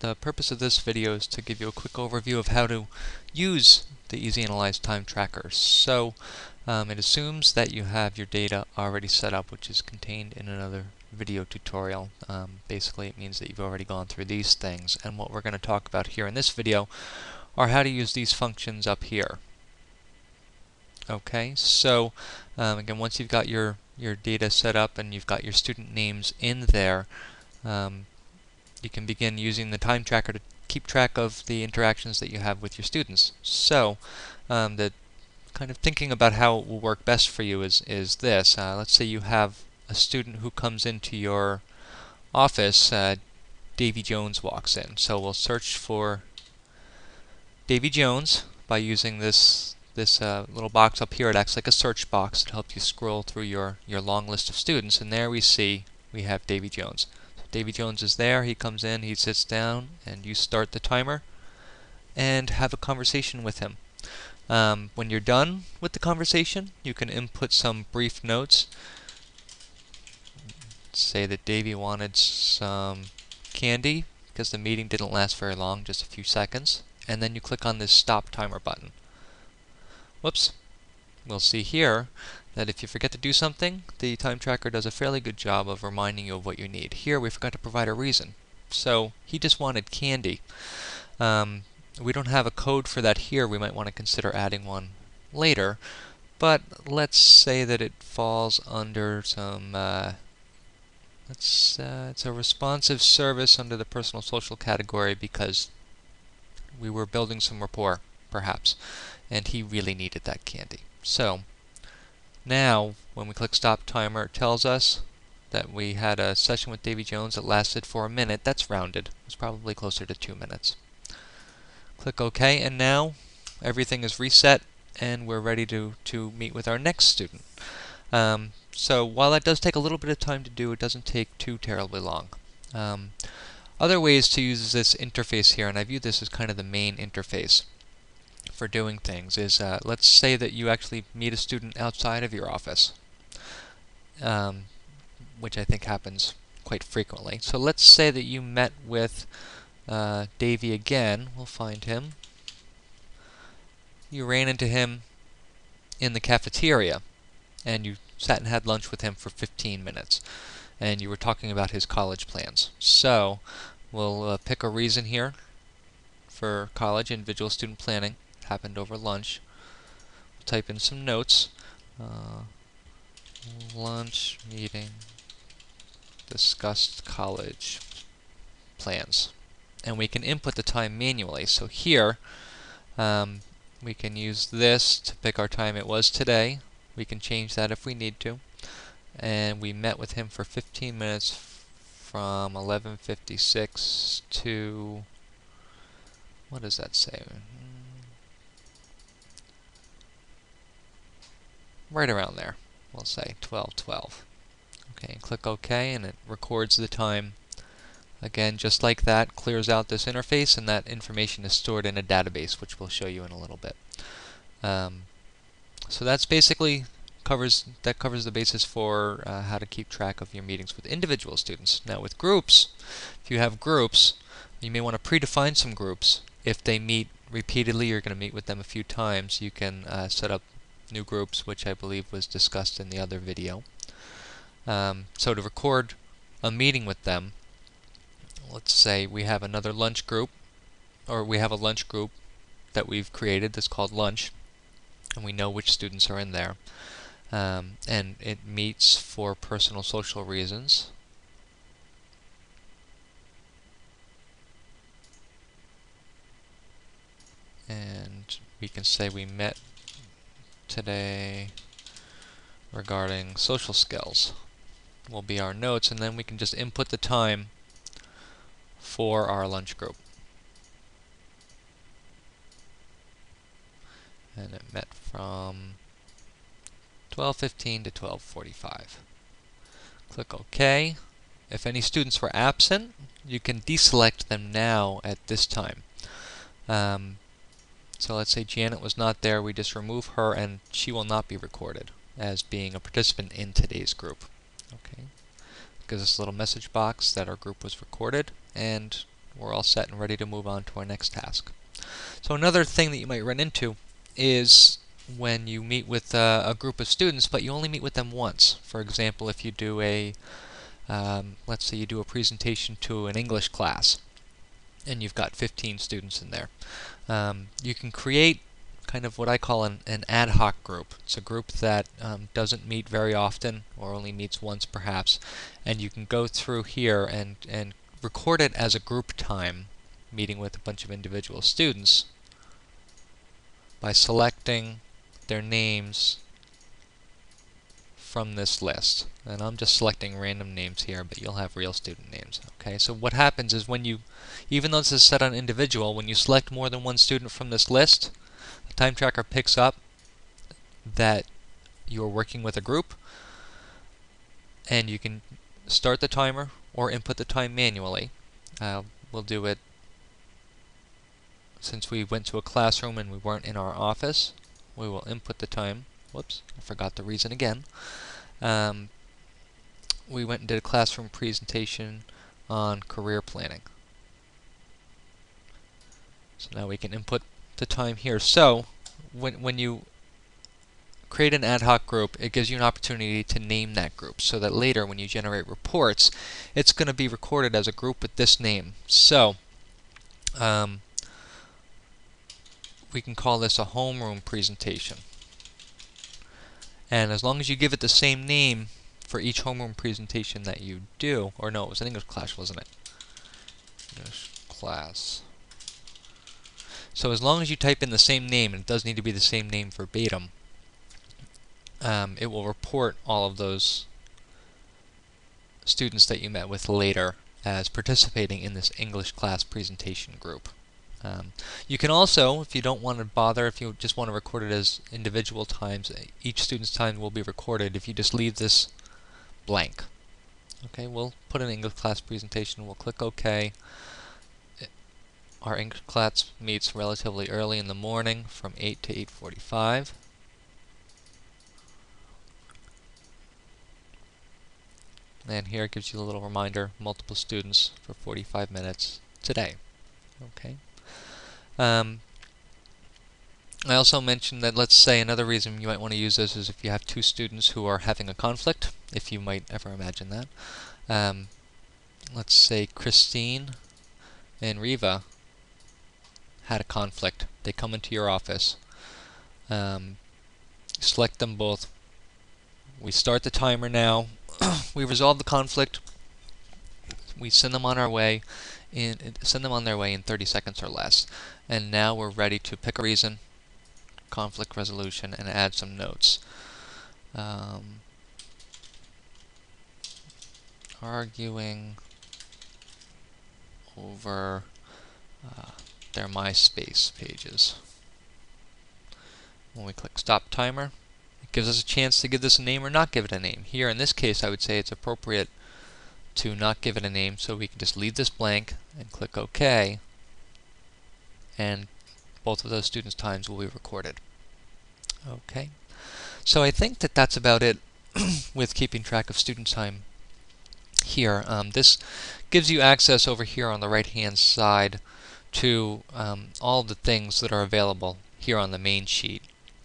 the purpose of this video is to give you a quick overview of how to use the EZAnalyze Time Tracker. So um, it assumes that you have your data already set up, which is contained in another video tutorial. Um, basically, it means that you've already gone through these things. And what we're going to talk about here in this video are how to use these functions up here. Okay, so um, again, once you've got your, your data set up and you've got your student names in there, um, you can begin using the time tracker to keep track of the interactions that you have with your students. So, um, the kind of thinking about how it will work best for you is, is this. Uh, let's say you have a student who comes into your office, uh, Davy Jones walks in. So we'll search for Davy Jones by using this this uh, little box up here. It acts like a search box to help you scroll through your, your long list of students. And there we see we have Davy Jones. Davy Jones is there. He comes in, he sits down, and you start the timer and have a conversation with him. Um, when you're done with the conversation, you can input some brief notes. Say that Davy wanted some candy because the meeting didn't last very long, just a few seconds. And then you click on this stop timer button. Whoops. We'll see here that if you forget to do something, the time tracker does a fairly good job of reminding you of what you need. Here we forgot to provide a reason. So he just wanted candy. Um, we don't have a code for that here. We might want to consider adding one later. But let's say that it falls under some, uh, let's, uh, it's a responsive service under the personal social category because we were building some rapport, perhaps, and he really needed that candy. So, now, when we click stop timer, it tells us that we had a session with Davy Jones that lasted for a minute. That's rounded. It's probably closer to two minutes. Click OK, and now everything is reset and we're ready to, to meet with our next student. Um, so while that does take a little bit of time to do, it doesn't take too terribly long. Um, other ways to use this interface here, and I view this as kind of the main interface for doing things, is uh, let's say that you actually meet a student outside of your office, um, which I think happens quite frequently. So let's say that you met with uh, Davy again. We'll find him. You ran into him in the cafeteria, and you sat and had lunch with him for 15 minutes, and you were talking about his college plans. So, we'll uh, pick a reason here for college, individual student planning. Happened over lunch. We'll type in some notes. Uh, lunch meeting discussed college plans and we can input the time manually. So here, um, we can use this to pick our time it was today. We can change that if we need to. And we met with him for 15 minutes from 11.56 to, what does that say? Right around there, we'll say 12.12. Okay, and click OK and it records the time Again, just like that, clears out this interface and that information is stored in a database, which we'll show you in a little bit. Um, so that's basically covers that covers the basis for uh, how to keep track of your meetings with individual students. Now with groups, if you have groups, you may want to predefine some groups. If they meet repeatedly, you're going to meet with them a few times, you can uh, set up new groups, which I believe was discussed in the other video. Um, so to record a meeting with them, let's say we have another lunch group, or we have a lunch group that we've created that's called lunch, and we know which students are in there. Um, and it meets for personal social reasons. And we can say we met today regarding social skills will be our notes and then we can just input the time for our lunch group. And it met from 12.15 to 12.45. Click OK. If any students were absent, you can deselect them now at this time. Um, so let's say Janet was not there, we just remove her and she will not be recorded as being a participant in today's group. Okay gives us a little message box that our group was recorded, and we're all set and ready to move on to our next task. So another thing that you might run into is when you meet with a group of students, but you only meet with them once. For example, if you do a, um, let's say you do a presentation to an English class, and you've got 15 students in there. Um, you can create kind of what I call an, an ad hoc group. It's a group that um, doesn't meet very often, or only meets once perhaps, and you can go through here and, and record it as a group time meeting with a bunch of individual students by selecting their names from this list. And I'm just selecting random names here, but you'll have real student names. Okay, so what happens is when you, even though this is set on individual, when you select more than one student from this list, the time tracker picks up that you're working with a group, and you can start the timer or input the time manually. Uh, we'll do it since we went to a classroom and we weren't in our office we will input the time. Whoops, I forgot the reason again. Um, we went and did a classroom presentation on career planning. So now we can input the time here. So when, when you create an ad hoc group, it gives you an opportunity to name that group so that later when you generate reports, it's going to be recorded as a group with this name. So um, we can call this a homeroom presentation. And as long as you give it the same name for each homeroom presentation that you do, or no, it was an English class, wasn't it? English class. So as long as you type in the same name, and it does need to be the same name verbatim, um, it will report all of those students that you met with later as participating in this English class presentation group. Um, you can also, if you don't want to bother, if you just want to record it as individual times, each student's time will be recorded if you just leave this blank. Okay, we'll put an English class presentation, we'll click OK. Our English class meets relatively early in the morning from 8 to 8.45. And here it gives you a little reminder, multiple students for 45 minutes today. Okay. Um, I also mentioned that let's say another reason you might want to use this is if you have two students who are having a conflict, if you might ever imagine that. Um, let's say Christine and Riva had a conflict. They come into your office. Um, select them both. We start the timer now. we resolve the conflict. We send them on our way in, send them on their way in 30 seconds or less. And now we're ready to pick a reason, conflict resolution, and add some notes. Um, arguing over uh, their MySpace pages. When we click Stop Timer, it gives us a chance to give this a name or not give it a name. Here, in this case, I would say it's appropriate to not give it a name, so we can just leave this blank and click OK, and both of those students' times will be recorded. Okay, so I think that that's about it with keeping track of student time here. Um, this gives you access over here on the right hand side to um, all the things that are available here on the main sheet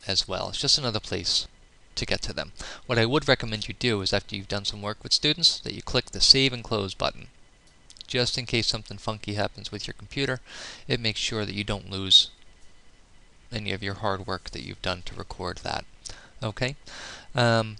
as well. It's just another place to get to them. What I would recommend you do is after you've done some work with students that you click the Save and Close button. Just in case something funky happens with your computer, it makes sure that you don't lose any of your hard work that you've done to record that. Okay? Um,